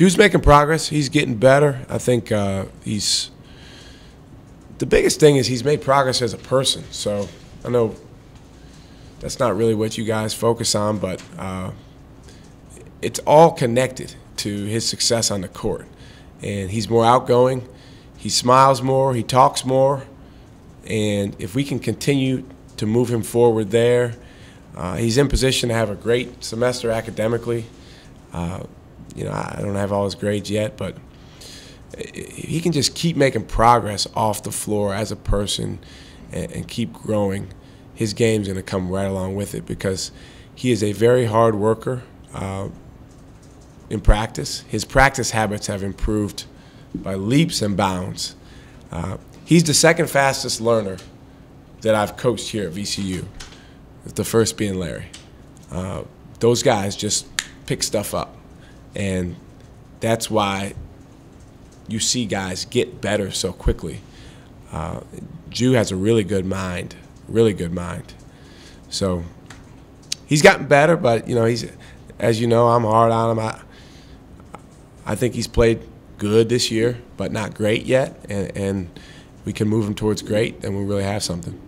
Jude's making progress. He's getting better. I think uh, he's the biggest thing is he's made progress as a person. So I know that's not really what you guys focus on, but uh, it's all connected to his success on the court. And he's more outgoing. He smiles more. He talks more. And if we can continue to move him forward there, uh, he's in position to have a great semester academically. Uh, you know, I don't have all his grades yet, but he can just keep making progress off the floor as a person and, and keep growing, his game's going to come right along with it because he is a very hard worker uh, in practice. His practice habits have improved by leaps and bounds. Uh, he's the second fastest learner that I've coached here at VCU, the first being Larry. Uh, those guys just pick stuff up. And that's why you see guys get better so quickly. Uh, Jew has a really good mind, really good mind. So he's gotten better, but you know he's, as you know, I'm hard on him. I, I think he's played good this year, but not great yet, and, and we can move him towards great, and we really have something.